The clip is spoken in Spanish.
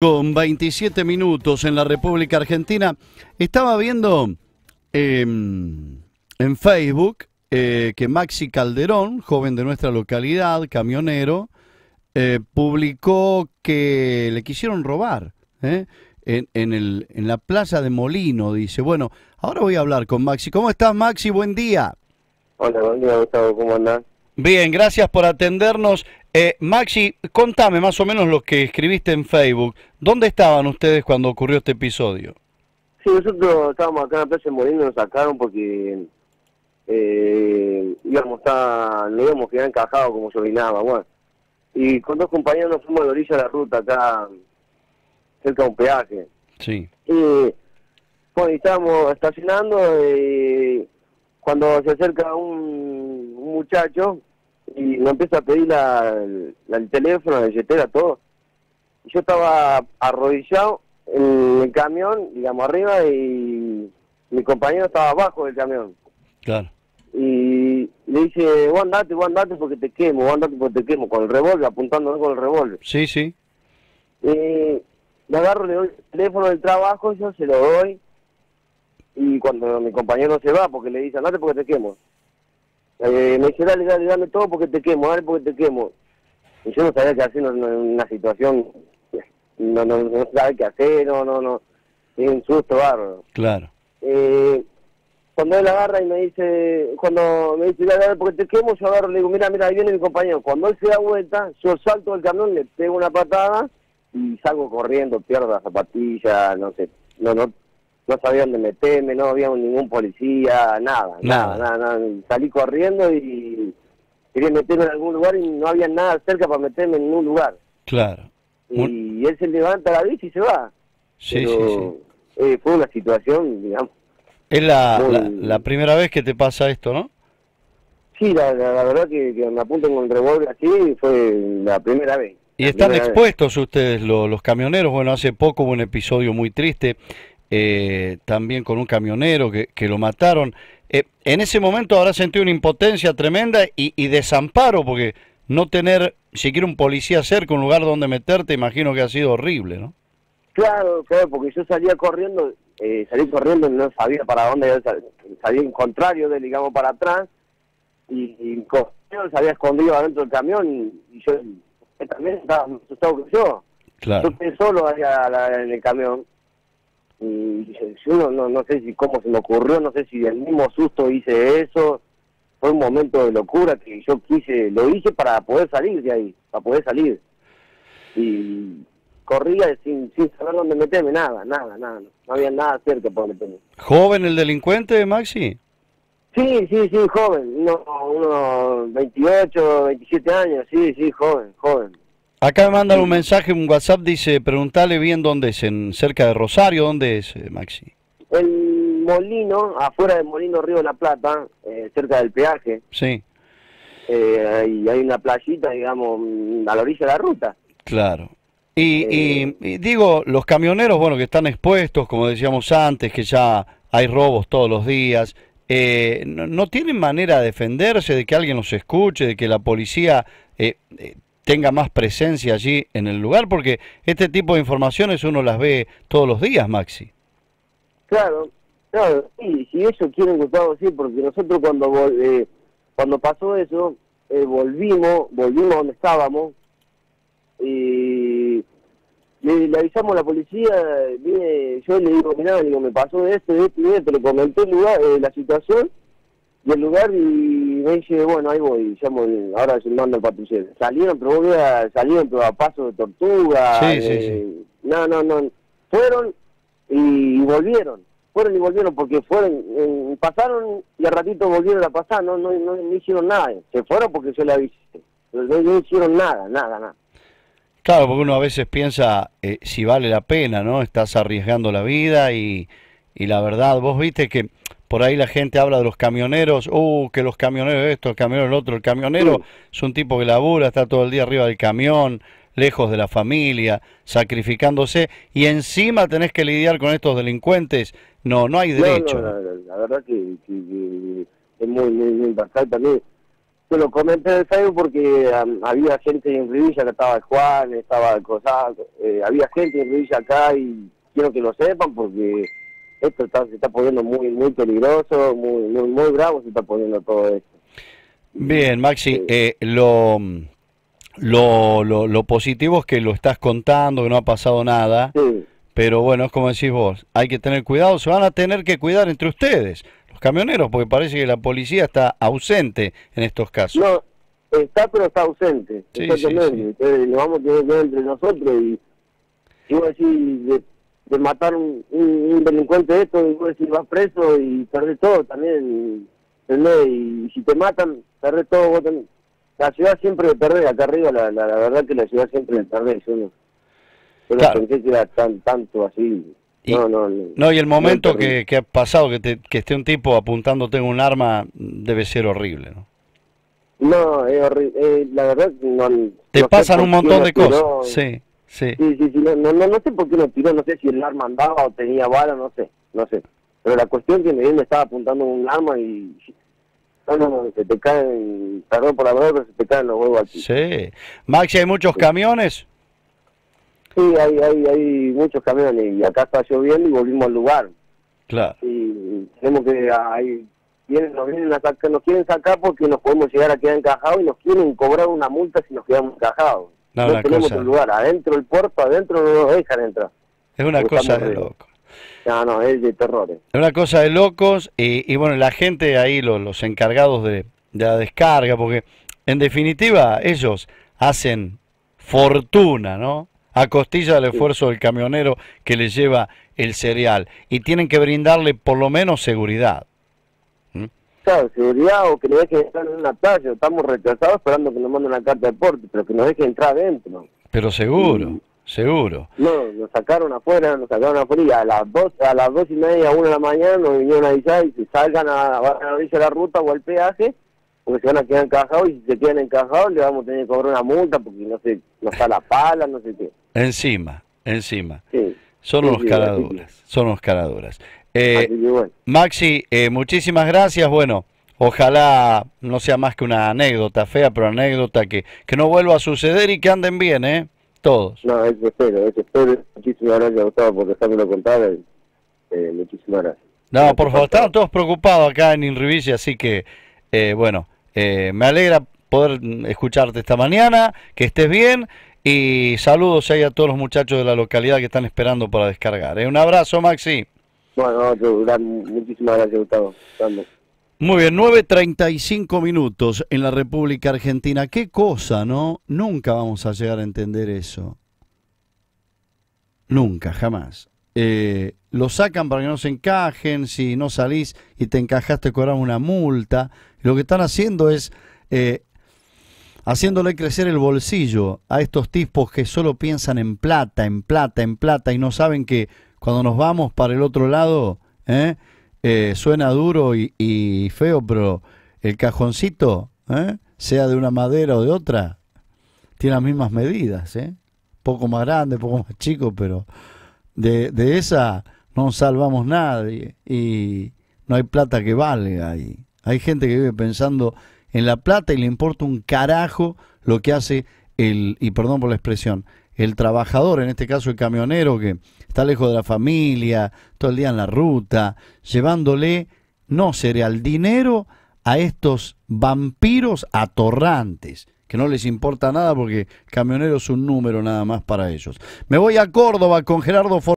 Con 27 minutos en la República Argentina, estaba viendo em, en Facebook eh, que Maxi Calderón, joven de nuestra localidad, camionero, eh, publicó que le quisieron robar ¿eh? en, en, el, en la plaza de Molino. Dice, bueno, ahora voy a hablar con Maxi. ¿Cómo estás, Maxi? Buen día. Hola, buen día, Gustavo. ¿Cómo andás? Bien, gracias por atendernos. Eh, Maxi, contame más o menos lo que escribiste en Facebook. ¿Dónde estaban ustedes cuando ocurrió este episodio? Sí, nosotros estábamos acá en la Plaza de Molino, nos sacaron porque eh, íbamos a, no íbamos a quedar encajados como yo vinaba, bueno. Y con dos compañeros nos fuimos a la orilla de la ruta, acá cerca de un peaje. Sí. Y bueno, y estábamos estacionando y cuando se acerca un, un muchacho y me empieza a pedir la, la- el teléfono, la billetera, todo. Y Yo estaba arrodillado en el camión, digamos, arriba, y mi compañero estaba abajo del camión. Claro. Y le dice, vos andate, vos andate porque te quemo, vos andate porque te quemo, con el revólver, apuntándome con el revólver. Sí, sí. Y le agarro, le doy el teléfono del trabajo, yo se lo doy. Y cuando mi compañero se va, porque le dice, andate porque te quemo. Eh, me dice, dale, dale, dame todo porque te quemo, dale porque te quemo. Y yo no sabía qué hacer en una, situación, no, no, no sabía qué hacer, no, no, no. Es un susto bárbaro. Claro. Eh, cuando él agarra y me dice, cuando me dice, dale, dale, porque te quemo, yo agarro y le digo, mira, mira, ahí viene mi compañero. Cuando él se da vuelta, yo salto del camión, le pego una patada y salgo corriendo, pierdo la zapatilla, no sé, no, no, no sabía dónde meterme, no había ningún policía, nada, Nada. nada, nada. Salí corriendo y quería meterme en algún lugar y no había nada cerca para meterme en ningún lugar. Claro. Y él se levanta la bici y se va. Sí, Pero, sí, sí. eh, fue una situación, digamos, Es la, Muy- la, la primera vez que te pasa esto, ¿no? Sí, la, la, la verdad que, que me apunten con el revólver así fue la primera vez. Y están vez. expuestos ustedes, lo- los camioneros. Bueno, hace poco hubo un episodio muy triste, eh, también con un camionero que, que lo mataron. Eh, en ese momento habrá sentido una impotencia tremenda y, y desamparo, porque no tener siquiera un policía cerca, un lugar donde meterte, imagino que ha sido horrible, ¿no? Claro, claro, porque yo salía corriendo, eh, salí corriendo y no sabía para dónde, iba, sal- salía en contrario de, digamos, para atrás, y, y se había escondido adentro del camión, y, y yo también estaba asustado que yo. Claro. Yo quedé solo ahí a la- en el camión, y yo no, no, no sé si cómo se me ocurrió, no sé si del mismo susto hice eso, fue un momento de locura que yo quise, lo hice para poder salir de ahí, para poder salir. Y corría sin, sin saber dónde meterme, nada, nada, nada, no había nada cerca para meterme. ¿Joven el delincuente, Maxi? Sí, sí, sí, joven, unos uno 28, 27 años, sí, sí, joven, joven. Acá me mandan un mensaje, un WhatsApp, dice, preguntale bien dónde es, en cerca de Rosario, ¿dónde es, eh, Maxi? El molino, afuera del molino Río de la Plata, eh, cerca del peaje, Sí, eh, y hay una playita, digamos, a la orilla de la ruta. claro. Y, Eh, y- y digo, los camioneros, bueno, que están expuestos, como decíamos antes, que ya hay robos todos los días, eh, no, no tienen manera de defenderse, de que alguien los escuche, de que la policía eh, eh, tenga más presencia allí en el lugar, porque este tipo de informaciones uno las ve todos los días, Maxi. Claro, claro, sí, si ellos quieren Gustavo, sí, porque nosotros cuando eh, cuando pasó eso, eh, volvimos, volvimos donde estábamos, y le, avisamos a la policía, viene, yo le digo, mirá, le digo, me pasó esto, esto y esto, le comenté el lugar, eh, la situación, y el lugar, y me dice, bueno, ahí voy, llamo, ahora se manda el patrullero. Salieron, pero vos salieron, pero a paso de tortuga, Sí, sí, eh, no, no, no, fueron y volvieron, fueron y volvieron porque fueron, eh, pasaron y al ratito volvieron a pasar, no, no, no, no hicieron nada, se fueron porque yo le avisé, no, no hicieron nada, nada, nada. Claro, porque uno a veces piensa eh, si vale la pena, ¿no? Estás arriesgando la vida y, y la verdad, vos viste que por ahí la gente habla de los camioneros, uh, que los camioneros esto, el camionero el otro, el camionero es un tipo que labura, está todo el día arriba del camión, lejos de la familia, sacrificándose y encima tenés que lidiar con estos delincuentes, no, no hay derecho. no, ¿no? la, verdad que, que- que es muy, muy, muy impactante también. te lo comenté en Facebook porque um, había gente en Rivilla, que estaba Juan, estaba el Cosaco, eh, había gente en Rivilla acá y quiero que lo sepan porque esto está, se está poniendo muy muy peligroso, muy, muy, muy bravo se está poniendo todo esto. Bien, Maxi, eh, lo, lo, lo, lo positivo es que lo estás contando, que no ha pasado nada. Sí, Pero bueno, es como decís vos, hay que tener cuidado, se van a tener que cuidar entre ustedes, los camioneros, porque parece que la policía está ausente en estos casos. no, está pero está ausente, Sí, exactamente. sí, nos vamos a tener que ver entre nosotros y, y vos decís, de, de matar un, un, un delincuente de esto, y vos decís, vas preso y perdés todo también, ¿entendés? Y si te matan, perdés todo vos también. La ciudad siempre perdés, acá arriba la, la, la verdad que la ciudad siempre perdés. Yo no, yo no Claro. pensé que era tan, tanto así. Y- no, no, no. No, y el momento que, que ha pasado, que, te- que esté un tipo apuntándote un arma, debe ser horrible, ¿no? No, es horrible. la verdad, no, Te pasan un montón de cosas. Sí, sí. Sí, sí, sí, no, no, no, no sé por qué no tiró, no sé si el arma andaba o tenía bala, no sé, no sé. Pero la cuestión que él me estaba apuntando un arma y... No, no, no, se te caen, perdón por la verdad, pero se te caen los huevos aquí. Sí. Maxi, ¿hay muchos camiones? Sí, hay, hay, hay muchos camiones y acá está lloviendo y volvimos al lugar. Claro. Y tenemos que... Ahí, vienen, nos vienen a sacar, nos quieren sacar porque nos podemos llegar a quedar encajados y nos quieren cobrar una multa si nos quedamos encajados. No, No, una tenemos cosa- otro lugar, adentro del puerto, adentro no nos dejan entrar. Es una Porque cosa de re- loco. No, no, es de terrores. Es una cosa de locos y, y bueno, la gente ahí, los, los encargados de, de la descarga, porque en definitiva ellos hacen fortuna, ¿no? A costilla del esfuerzo del camionero que le lleva el cereal y tienen que brindarle por lo menos seguridad. Seguridad o que nos dejen entrar en una playa. Estamos retrasados esperando que nos manden una carta de porte, pero que nos dejen entrar adentro. Pero seguro, Mm. seguro. No, nos sacaron afuera, nos sacaron afuera y a las dos, a las dos y media, una de la mañana nos vinieron a avisar y si salgan a, a la orilla de la ruta o al peaje, porque se van a quedar encajados y si se quedan encajados le vamos a tener que cobrar una multa porque no sé, no está la pala, no sé qué. Encima, encima. Sí. Son Sí, unos sí, caraduras, son unos caraduras. Eh, bueno. Maxi, eh, muchísimas gracias. Bueno, ojalá no sea más que una anécdota fea, pero anécdota que, que no vuelva a suceder y que anden bien, ¿eh? Todos. No, eso espero, eso espero. Muchísimas gracias, Gustavo, por dejármelo contar. eh, eh, muchísimas gracias. No, por favor, estaban todos preocupados acá en Inrivilla, así que, eh, bueno, eh, me alegra poder mm, escucharte esta mañana, que estés bien y saludos ahí a todos los muchachos de la localidad que están esperando para descargar. ¿eh? Un abrazo, Maxi. Bueno, no, muchísimas gracias, Gustavo. Muy bien, 9.35 minutos en la República Argentina. Qué cosa, ¿no? Nunca vamos a llegar a entender eso. Nunca, jamás. Eh, lo sacan para que no se encajen, si no salís y te encajaste cobran una multa. Lo que están haciendo es eh, haciéndole crecer el bolsillo a estos tipos que solo piensan en plata, en plata, en plata y no saben que cuando nos vamos para el otro lado, ¿eh? Eh, suena duro y, feo, pero el cajoncito, ¿eh? sea de una madera o de otra, tiene las mismas medidas, ¿eh? poco más grande, poco más chico, pero de, de esa no salvamos nadie y no hay plata que valga. Y hay gente que vive pensando en la plata y le importa un carajo lo que hace el, y perdón por la expresión, el trabajador, en este caso el camionero que está lejos de la familia, todo el día en la ruta, llevándole no cereal, dinero a estos vampiros atorrantes, que no les importa nada porque camionero es un número nada más para ellos. Me voy a Córdoba con Gerardo